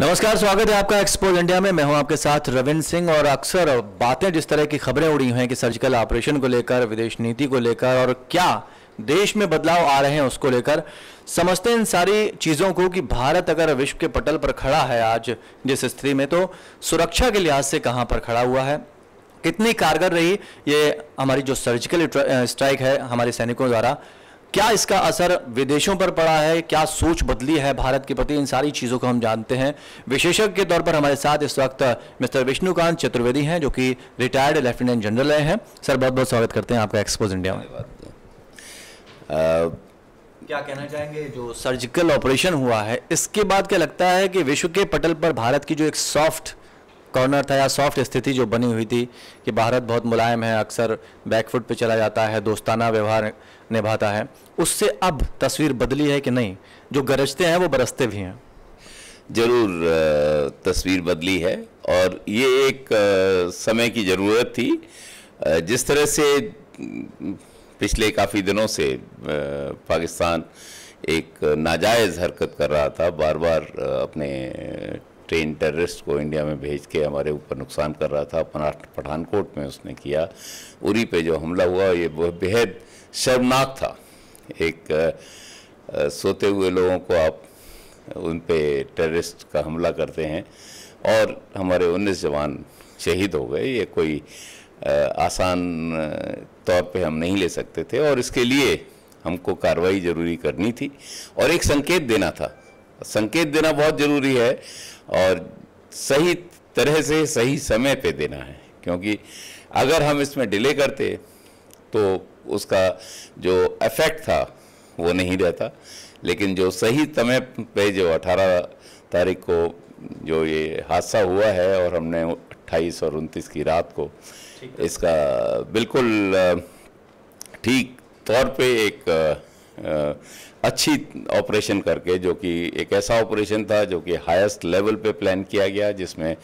नमस्कार, स्वागत है आपका एक्सपोज इंडिया में। मैं हूँ आपके साथ रविंद्र सिंह और अक्सर बातें जिस तरह की खबरें उड़ी हैं कि सर्जिकल ऑपरेशन को लेकर, विदेश नीति को लेकर और क्या देश में बदलाव आ रहे हैं उसको लेकर, समझते हैं इन सारी चीज़ों को कि भारत अगर विश्व के पटल पर खड़ा है आज जिस स्थिति में तो सुरक्षा के लिहाज से कहाँ पर खड़ा हुआ है? कितनी कारगर रही ये हमारी जो सर्जिकल स्ट्राइक है हमारे सैनिकों द्वारा? क्या इसका असर विदेशों पर पड़ा है? क्या सोच बदली है भारत के प्रति? इन सारी चीज़ों को हम जानते हैं। विशेषज्ञ के तौर पर हमारे साथ इस वक्त मिस्टर विष्णुकांत चतुर्वेदी हैं जो कि रिटायर्ड लेफ्टिनेंट जनरल रहे हैं। सर बहुत बहुत स्वागत करते हैं आपका एक्सपोज इंडिया में। क्या कहना चाहेंगे? जो सर्जिकल ऑपरेशन हुआ है इसके बाद क्या लगता है कि विश्व के पटल पर भारत की जो एक सॉफ्ट कॉर्नर था या सॉफ्ट स्थिति जो बनी हुई थी कि भारत बहुत मुलायम है अक्सर बैकफुट पे चला जाता है दोस्ताना व्यवहार निभाता है। उससे अब तस्वीर बदली है कि नहीं? जो गरजते हैं, वो बरसते भी हैं। ज़रूर तस्वीर बदली है और ये एक समय की ज़रूरत थी। जिस तरह से पिछले काफ़ी दिनों से पाकिस्तान एक नाजायज़ हरकत कर रहा था बार बार अपने ट्रेन टेररिस्ट को इंडिया में भेज के हमारे ऊपर नुकसान कर रहा था। पठानकोट में उसने किया। उरी पे जो हमला हुआ, ये बेहद शर्मनाक था। एक आ, सोते हुए लोगों को आप उन पे टेररिस्ट का हमला करते हैं और हमारे उन्नीस जवान शहीद हो गए। ये कोई आ, आसान तौर पे हम नहीं ले सकते थे और इसके लिए हमको कार्रवाई ज़रूरी करनी थी और एक संकेत देना था। संकेत देना बहुत ज़रूरी है और सही तरह से सही समय पे देना है क्योंकि अगर हम इसमें डिले करते तो उसका जो इफ़ेक्ट था वो नहीं रहता। लेकिन जो सही समय पे जो 18 तारीख को जो ये हादसा हुआ है और हमने 28 और 29 की रात को इसका बिल्कुल ठीक तौर पे एक अच्छी ऑपरेशन करके जो कि एक ऐसा ऑपरेशन था जो कि हाईएस्ट लेवल पे प्लान किया गया जिसमें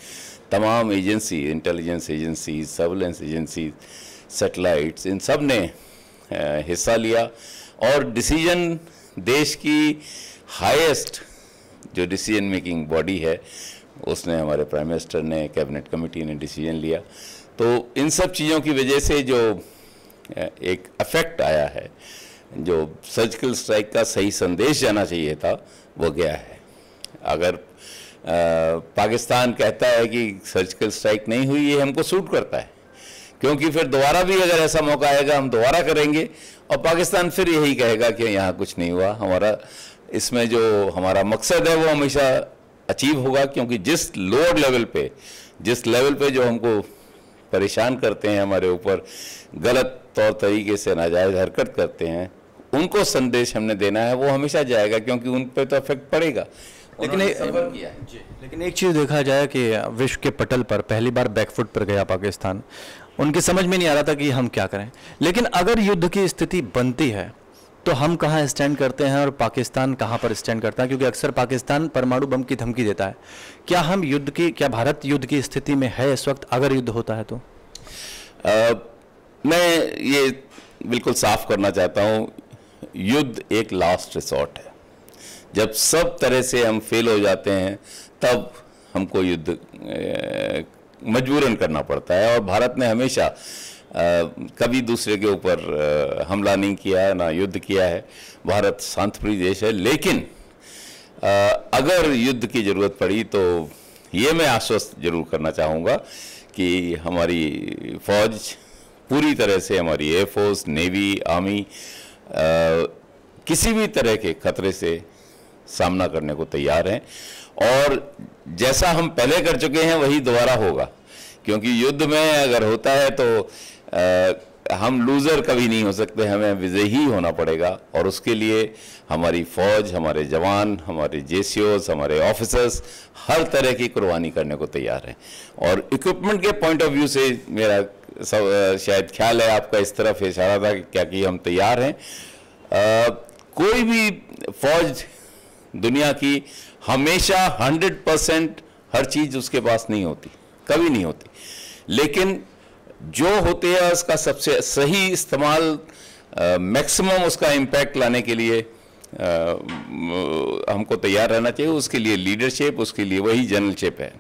तमाम agency intelligence agency surveillance agency satellites इन सबने हिस्सा लिया। और डिसीज़न देश की हाईएस्ट जो डिसीज़न मेकिंग बॉडी है उसने हमारे प्राइम मिनिस्टर ने कैबिनेट कमेटी ने डिसीज़न लिया। तो इन सब चीज़ों की वजह से जो एक अफेक्ट आया है जो सर्जिकल स्ट्राइक का सही संदेश जाना चाहिए था वो गया है। अगर आ, पाकिस्तान कहता है कि सर्जिकल स्ट्राइक नहीं हुई ये हमको सूट करता है। क्योंकि फिर दोबारा भी अगर ऐसा मौका आएगा हम दोबारा करेंगे। और पाकिस्तान फिर यही कहेगा कि यहाँ कुछ नहीं हुआ। हमारा इसमें जो हमारा मकसद है वो हमेशा अचीव होगा क्योंकि जिस लोअर लेवल पे जिस लेवल पे जो हमको परेशान करते हैं हमारे ऊपर गलत तौर तरीके से नाजायज़ हरकत करते हैं उनको संदेश हमने देना है वो हमेशा जाएगा क्योंकि उन पर तो इफ़ेक्ट पड़ेगा। लेकिन एक, लेकिन एक चीज़ देखा जाए कि विश्व के पटल पर पहली बार बैकफुट पर गया पाकिस्तान। उनकी समझ में नहीं आ रहा था कि हम क्या करें। लेकिन अगर युद्ध की स्थिति बनती है तो हम कहाँ स्टैंड करते हैं और पाकिस्तान कहाँ पर स्टैंड करता है? क्योंकि अक्सर पाकिस्तान परमाणु बम की धमकी देता है। क्या हम युद्ध की क्या भारत युद्ध की स्थिति में है इस वक्त? अगर युद्ध होता है तो। आ, मैं ये बिल्कुल साफ़ करना चाहता हूँ युद्ध एक लास्ट रिसोर्ट है। जब सब तरह से हम फेल हो जाते हैं तब हमको युद्ध मजबूरन करना पड़ता है और भारत ने हमेशा आ, कभी दूसरे के ऊपर हमला नहीं किया ना युद्ध किया है। भारत शांतप्रिय देश है लेकिन आ, अगर युद्ध की ज़रूरत पड़ी तो ये मैं आश्वस्त ज़रूर करना चाहूँगा कि हमारी फ़ौज पूरी तरह से हमारी एयरफोर्स नेवी आर्मी किसी भी तरह के खतरे से सामना करने को तैयार हैं। और जैसा हम पहले कर चुके हैं वही दोबारा होगा। क्योंकि युद्ध में अगर होता है तो आ, हम लूज़र कभी नहीं हो सकते हमें विजय ही होना पड़ेगा। और उसके लिए हमारी फ़ौज हमारे जवान हमारे जे हमारे ऑफिसर्स हर तरह की कुर्बानी करने को तैयार हैं। और इक्विपमेंट के पॉइंट ऑफ़ व्यू से मेरा सब शायद ख्याल है आपका इस तरफ़ इशारा था कि क्या कि हम तैयार हैं। आ, कोई भी फौज दुनिया की हमेशा 100 परसेंट हर चीज़ उसके पास नहीं होती कभी नहीं होती। लेकिन जो होते हैं उसका सबसे सही इस्तेमाल मैक्सिमम उसका इम्पैक्ट लाने के लिए आ, हमको तैयार रहना चाहिए। उसके लिए लीडरशिप उसके लिए वही जनरलशिप है।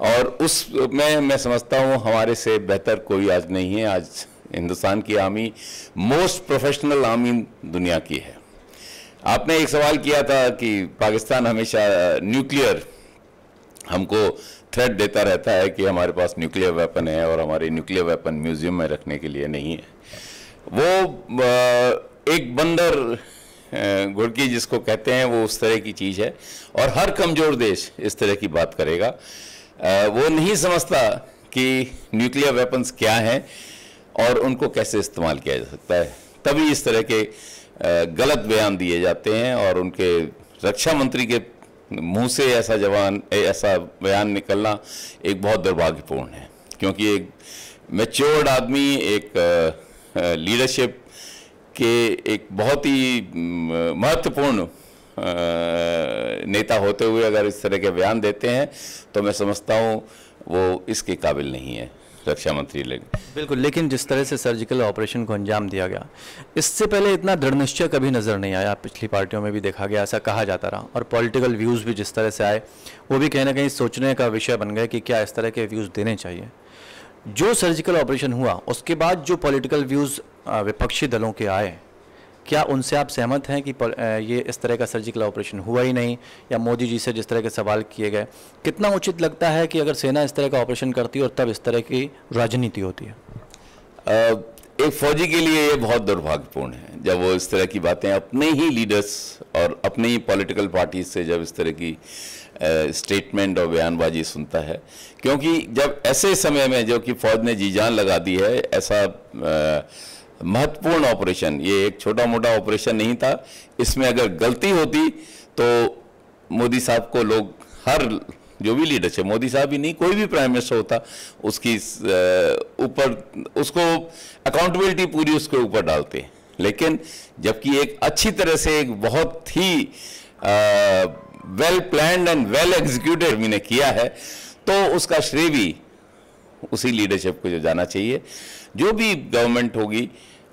और उस में मैं समझता हूँ हमारे से बेहतर कोई आज नहीं है। आज हिंदुस्तान की आर्मी मोस्ट प्रोफेशनल आर्मी दुनिया की है। आपने एक सवाल किया था कि पाकिस्तान हमेशा न्यूक्लियर हमको थ्रेट देता रहता है कि हमारे पास न्यूक्लियर वेपन है और हमारे न्यूक्लियर वेपन म्यूज़ियम में रखने के लिए नहीं है। वो एक बंदर घुड़की जिसको कहते हैं वो उस तरह की चीज़ है और हर कमज़ोर देश इस तरह की बात करेगा। वो नहीं समझता कि न्यूक्लियर वेपन्स क्या हैं और उनको कैसे इस्तेमाल किया जा सकता है। तभी इस तरह के गलत बयान दिए जाते हैं और उनके रक्षा मंत्री के मुँह से ऐसा जवान ऐसा बयान निकलना एक बहुत दुर्भाग्यपूर्ण है, क्योंकि एक मेच्योर्ड आदमी, एक लीडरशिप के एक बहुत ही महत्वपूर्ण नेता होते हुए अगर इस तरह के बयान देते हैं तो मैं समझता हूँ वो इसके काबिल नहीं है। रक्षा मंत्री लेंगे बिल्कुल, लेकिन जिस तरह से सर्जिकल ऑपरेशन को अंजाम दिया गया, इससे पहले इतना दृढ़ निश्चय कभी नज़र नहीं आया। पिछली पार्टियों में भी देखा गया, ऐसा कहा जाता रहा। और पॉलिटिकल व्यूज़ भी जिस तरह से आए, वो भी कहीं ना कहीं सोचने का विषय बन गए कि क्या इस तरह के व्यूज़ देने चाहिए। जो सर्जिकल ऑपरेशन हुआ, उसके बाद जो पॉलिटिकल व्यूज़ विपक्षी दलों के आए क्या उनसे आप सहमत हैं कि ये इस तरह का सर्जिकल ऑपरेशन हुआ ही नहीं या मोदी जी से जिस तरह के सवाल किए गए कितना उचित लगता है कि अगर सेना इस तरह का ऑपरेशन करती है और तब इस तरह की राजनीति होती है? एक फौजी के लिए ये बहुत दुर्भाग्यपूर्ण है जब वो इस तरह की बातें अपने ही लीडर्स और अपने ही पॉलिटिकल पार्टी से जब इस तरह की स्टेटमेंट और बयानबाजी सुनता है। क्योंकि जब ऐसे समय में जो कि फौज ने जी जान लगा दी है ऐसा आ, महत्वपूर्ण ऑपरेशन, ये एक छोटा मोटा ऑपरेशन नहीं था। इसमें अगर गलती होती तो मोदी साहब को लोग, हर जो भी लीडर है मोदी साहब ही नहीं, कोई भी प्राइम मिनिस्टर होता, उसकी ऊपर, उसको अकाउंटेबिलिटी पूरी उसके ऊपर डालते। लेकिन जबकि एक अच्छी तरह से एक बहुत ही well plan and well executed मैंने किया है तो उसका श्रेय भी उसी लीडरशिप को जो जाना चाहिए। जो भी गवर्नमेंट होगी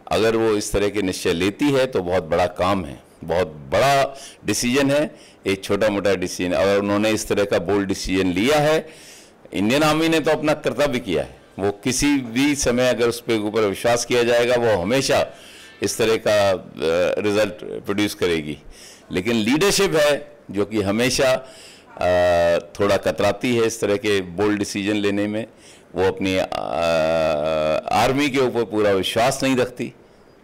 अगर वो इस तरह के निश्चय लेती है तो बहुत बड़ा काम है, बहुत बड़ा डिसीज़न है, एक छोटा मोटा डिसीज़न अगर उन्होंने इस तरह का बोल्ड डिसीज़न लिया है इंडियन आर्मी ने तो अपना कर्तव्य किया है। वो किसी भी समय अगर उस पर ऊपर विश्वास किया जाएगा, वो हमेशा इस तरह का रिज़ल्ट प्रोड्यूस करेगी। लेकिन लीडरशिप है, जो कि हमेशा थोड़ा कतराती है इस तरह के बोल्ड डिसीज़न लेने में। वो अपनी आर्मी के ऊपर पूरा विश्वास नहीं रखती।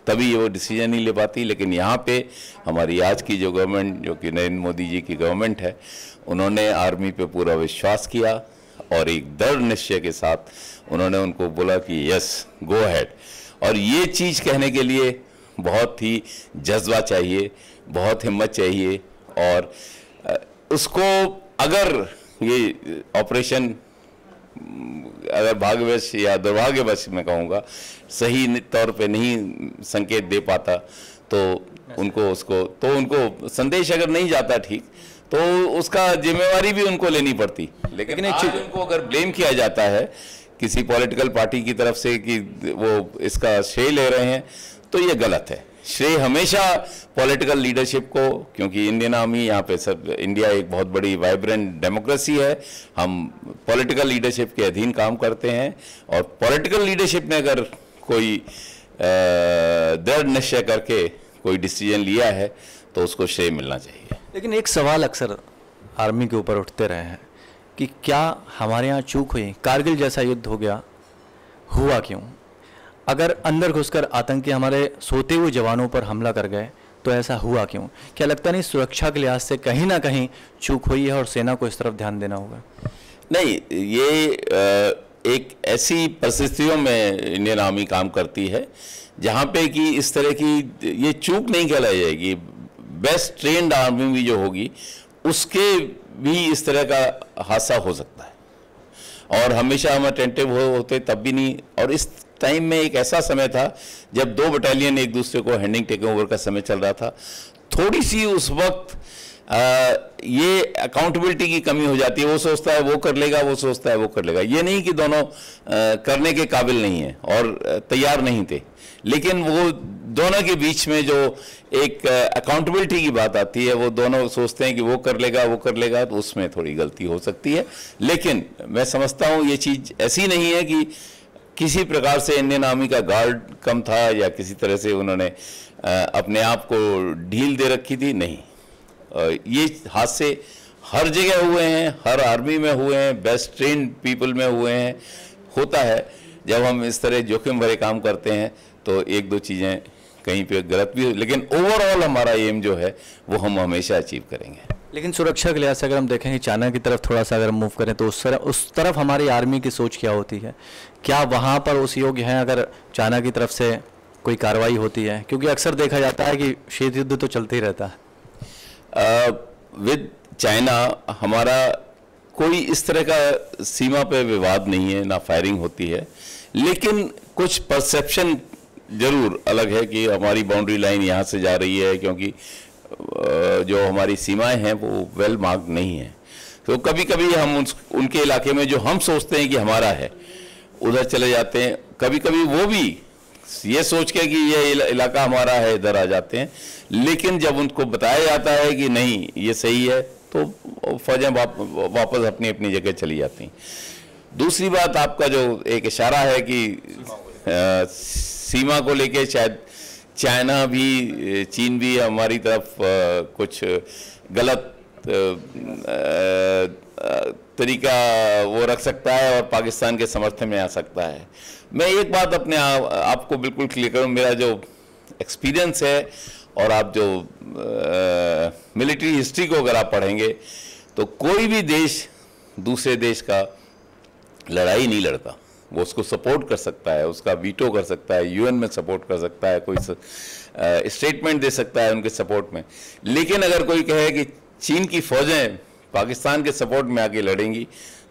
तभी ये वो डिसीज़न नहीं ले पाती। लेकिन यहाँ पे हमारी आज की जो गवर्नमेंट जो कि नरेंद्र मोदी जी की गवर्नमेंट है, उन्होंने आर्मी पे पूरा विश्वास किया और एक दृढ़ निश्चय के साथ उन्होंने उनको बोला कि यस गो हैड और ये चीज़ कहने के लिए बहुत ही जज्बा चाहिए, बहुत हिम्मत चाहिए। और उसको अगर ये ऑपरेशन अगर भाग्यवश या दुर्भाग्यवश मैं कहूँगा सही तौर पे नहीं संकेत दे पाता तो उनको उसको तो उनको संदेश अगर नहीं जाता ठीक तो उसका जिम्मेवारी भी उनको लेनी पड़ती। लेकिन एक चीज़ उनको अगर ब्लेम किया जाता है किसी पॉलिटिकल पार्टी की तरफ़ से कि वो इसका श्रेय ले रहे हैं तो ये गलत है। श्रेय हमेशा पॉलिटिकल लीडरशिप को, क्योंकि इंडियन आर्मी यहाँ पे सब इंडिया एक बहुत बड़ी वाइब्रेंट डेमोक्रेसी है। हम पॉलिटिकल लीडरशिप के अधीन काम करते हैं और पॉलिटिकल लीडरशिप ने अगर कोई दृढ़ निश्चय करके कोई डिसीज़न लिया है तो उसको श्रेय मिलना चाहिए। लेकिन एक सवाल अक्सर आर्मी के ऊपर उठते रहे हैं कि क्या हमारे यहाँ चूक हुई? कारगिल जैसा युद्ध हो गया, हुआ क्यों? अगर अंदर घुसकर आतंकी हमारे सोते हुए जवानों पर हमला कर गए तो ऐसा हुआ क्यों? क्या लगता नहीं सुरक्षा के लिहाज से कहीं ना कहीं चूक हुई है और सेना को इस तरफ़ ध्यान देना होगा? नहीं, ये एक ऐसी परिस्थितियों में इंडियन आर्मी काम करती है, जहाँ पे कि इस तरह की, ये चूक नहीं कहलाई जाएगी। बेस्ट ट्रेंड आर्मी भी जो होगी, उसके भी इस तरह का हादसा हो सकता है। और हमेशा हम अटेंटिव हो, होते तब भी नहीं, और इस टाइम में एक ऐसा समय था जब दो बटालियन एक दूसरे को हैंडिंग टेक ओवर का समय चल रहा था। थोड़ी सी उस वक्त आ, ये अकाउंटेबिलिटी की कमी हो जाती है। वो सोचता है वो कर लेगा वो सोचता है वो कर लेगा। ये नहीं कि दोनों आ, करने के काबिल नहीं है और तैयार नहीं थे। लेकिन वो दोनों के बीच में जो एक अकाउंटेबिलिटी की बात आती है वो दोनों सोचते हैं कि वो कर लेगा वो कर लेगा तो उसमें थोड़ी गलती हो सकती है। लेकिन मैं समझता हूँ ये चीज़ ऐसी नहीं है कि किसी प्रकार से इंडियन आर्मी का गार्ड कम था या किसी तरह से उन्होंने अपने आप को ढील दे रखी थी? नहीं। ये हादसे हर जगह हुए हैं, हर आर्मी में हुए हैं, बेस्ट ट्रेन पीपल में हुए हैं, होता है। जब हम इस तरह जोखिम भरे काम करते हैं तो एक दो चीज़ें कहीं पे गलत भी हो, लेकिन ओवरऑल हमारा एम जो है, वो हम हमेशा अचीव करेंगे। लेकिन सुरक्षा के लिहाज से अगर हम देखें कि चाइना की तरफ़ थोड़ा सा अगर मूव करें तो उस तरफ़ उस तरफ़ हमारी आर्मी की सोच क्या होती है? क्या वहाँ पर उस योग्य हैं अगर चाइना की तरफ़ से कोई कार्रवाई होती है? क्योंकि अक्सर देखा जाता है कि शीत युद्ध तो चलते ही रहता है। विद चाइना हमारा कोई इस तरह का सीमा पे विवाद नहीं है, ना फायरिंग होती है। लेकिन कुछ परसेप्शन ज़रूर अलग है कि हमारी बाउंड्री लाइन यहाँ से जा रही है, क्योंकि जो हमारी सीमाएँ हैं वो वेल मार्क नहीं है। तो कभी कभी हम उन, उनके इलाके में जो हम सोचते हैं कि हमारा है उधर चले जाते हैं। कभी कभी वो भी ये सोच के कि ये इलाका हमारा है इधर आ जाते हैं। लेकिन जब उनको बताया जाता है कि नहीं ये सही है तो फौजें वाप, वापस अपनी अपनी जगह चली जाती हैं। दूसरी बात आपका जो एक इशारा है कि सीमा को लेके शायद चाइना भी चीन भी हमारी तरफ़ कुछ गलत तरीका वो रख सकता है और पाकिस्तान के समर्थन में आ सकता है। मैं एक बात अपने आप, आपको बिल्कुल क्लियर करूँ मेरा जो एक्सपीरियंस है और आप जो मिलिट्री हिस्ट्री को अगर आप पढ़ेंगे तो कोई भी देश दूसरे देश का लड़ाई नहीं लड़ता। वो उसको सपोर्ट कर सकता है, उसका वीटो कर सकता है यूएन में सपोर्ट कर सकता है, कोई स्टेटमेंट दे सकता है उनके सपोर्ट में। लेकिन अगर कोई कहे कि चीन की फौजें पाकिस्तान के सपोर्ट में आके लड़ेंगी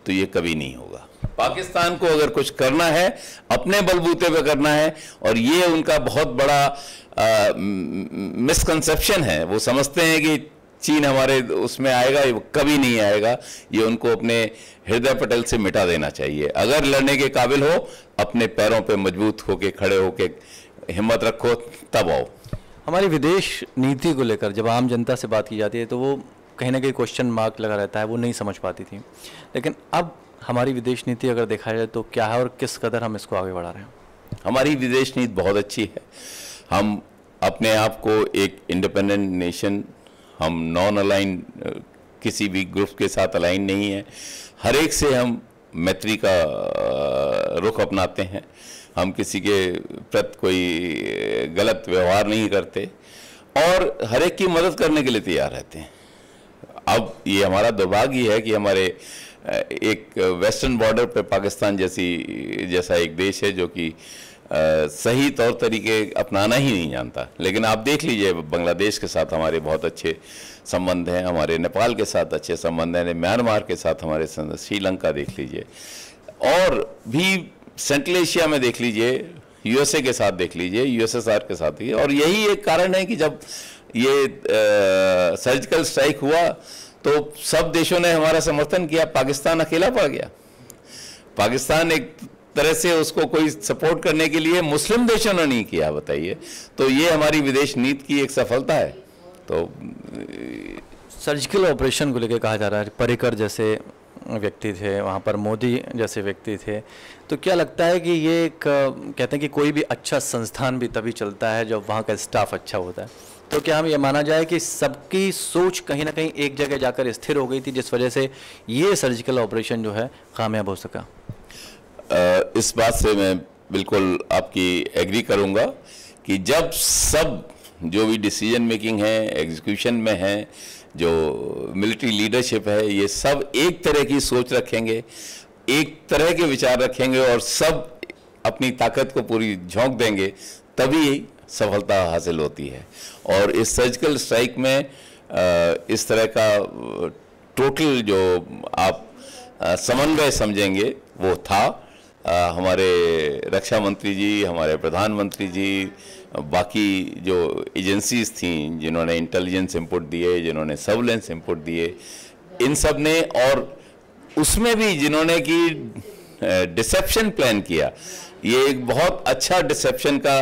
तो ये कभी नहीं होगा। पाकिस्तान को अगर कुछ करना है, अपने बलबूते पे करना है, और ये उनका बहुत बड़ा मिसकंसेप्शन है। वो समझते हैं कि चीन हमारे उसमें आएगा ये कभी नहीं आएगा। ये उनको अपने हृदय पटल से मिटा देना चाहिए। अगर लड़ने के काबिल हो अपने पैरों पे मज़बूत होके खड़े होके हिम्मत रखो तब आओ। हमारी विदेश नीति को लेकर जब आम जनता से बात की जाती है तो वो कहीं ना कहीं क्वेश्चन मार्क लगा रहता है वो नहीं समझ पाती थी। लेकिन अब हमारी विदेश नीति अगर देखा जाए तो क्या है और किस कदर हम इसको आगे बढ़ा रहे हैं? हमारी विदेश नीति बहुत अच्छी है। हम अपने आप को एक इंडिपेंडेंट नेशन हम नॉन अलाइन किसी भी ग्रुप के साथ अलाइन नहीं है। हर एक से हम मैत्री का रुख अपनाते हैं। हम किसी के प्रति कोई गलत व्यवहार नहीं करते। और हर एक की मदद करने के लिए तैयार रहते हैं। अब ये हमारा दुर्भाग्य है कि हमारे एक वेस्टर्न बॉर्डर पे पाकिस्तान जैसी, जैसा एक देश है जो कि सही तौर तरीके अपनाना ही नहीं जानता। लेकिन आप देख लीजिए बांग्लादेश के साथ हमारे बहुत अच्छे संबंध हैं हमारे नेपाल के साथ अच्छे संबंध हैं म्यांमार के साथ हमारे श्रीलंका देख लीजिए। और भी सेंट्रल एशिया में देख लीजिए यूएसए के साथ देख लीजिए यूएसएसआर के साथ ही और यही एक कारण है कि जब ये आ, सर्जिकल स्ट्राइक हुआ तो सब देशों ने हमारा समर्थन किया पाकिस्तान अकेला पड़ गया। पाकिस्तान एक तरह से उसको कोई सपोर्ट करने के लिए मुस्लिम देशों ने नहीं किया, बताइए। तो ये हमारी विदेश नीति की एक सफलता है। तो सर्जिकल ऑपरेशन को लेकर कहा जा रहा है, परिकर जैसे व्यक्ति थे, वहाँ पर मोदी जैसे व्यक्ति थे। तो क्या लगता है कि ये एक, कहते हैं कि कोई भी अच्छा संस्थान भी तभी चलता है जब वहाँ का स्टाफ अच्छा होता है? तो क्या हम ये माना जाए कि सबकी सोच कहीं ना कहीं एक जगह जाकर स्थिर हो गई थी, जिस वजह से ये सर्जिकल ऑपरेशन जो है कामयाब हो सका? इस बात से मैं बिल्कुल आपकी एग्री करूँगा कि जब सब जो भी डिसीज़न मेकिंग है एग्जीक्यूशन में है, जो मिलिट्री लीडरशिप है, ये सब एक तरह की सोच रखेंगे, एक तरह के विचार रखेंगे और सब अपनी ताकत को पूरी झोंक देंगे, तभी सफलता हासिल होती है। और इस सर्जिकल स्ट्राइक में इस तरह का टोटल जो आप समन्वय समझेंगे, वो था। हमारे रक्षा मंत्री जी, हमारे प्रधानमंत्री जी, बाकी जो एजेंसीज थी, जिन्होंने इंटेलिजेंस इनपुट दिए, जिन्होंने सर्वलेंस इनपुट दिए, इन सबने और उसमें भी जिन्होंने की डिसेप्शन प्लान किया। ये एक बहुत अच्छा डिसेप्शन का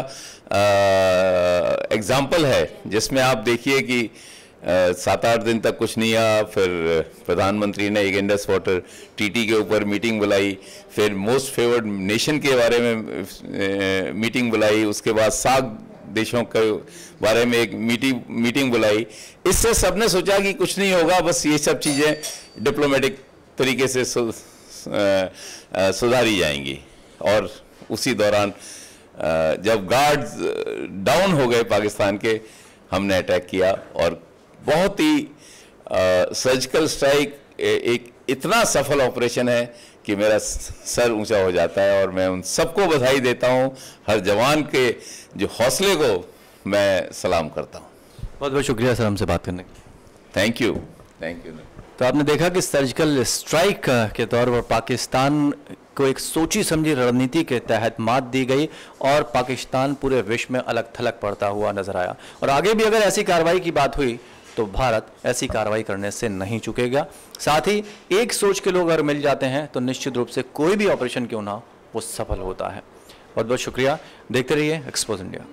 एग्ज़ाम्पल है, जिसमें आप देखिए कि सात आठ दिन तक कुछ नहीं आया। फिर प्रधानमंत्री ने एक इंडस वाटर टीटी के ऊपर मीटिंग बुलाई। फिर मोस्ट फेवर्ड नेशन के बारे में मीटिंग बुलाई। उसके बाद सात देशों के बारे में एक मीटिंग मीटिंग बुलाई। इससे सबने सोचा कि कुछ नहीं होगा बस ये सब चीज़ें डिप्लोमेटिक तरीके से सु, सुधारी जाएँगी। और उसी दौरान जब गार्ड्स डाउन हो गए पाकिस्तान के हमने अटैक किया और बहुत ही सर्जिकल स्ट्राइक एक इतना सफल ऑपरेशन है कि मेरा सर ऊँचा हो जाता है और मैं उन सबको बधाई देता हूँ हर जवान के जो हौसले को मैं सलाम करता हूँ। बहुत बहुत शुक्रिया सर हमसे बात करने के थैंक यू थैंक यू तो आपने देखा कि सर्जिकल स्ट्राइक के तौर पर पाकिस्तान को एक सोची समझी रणनीति के तहत मात दी गई और पाकिस्तान पूरे विश्व में अलग थलग पड़ता हुआ नज़र आया। और आगे भी अगर ऐसी कार्रवाई की बात हुई तो भारत ऐसी कार्रवाई करने से नहीं चुकेगा। साथ ही एक सोच के लोग अगर मिल जाते हैं तो निश्चित रूप से कोई भी ऑपरेशन क्यों ना वो सफल होता है। बहुत बहुत शुक्रिया। देखते रहिए एक्सपोज इंडिया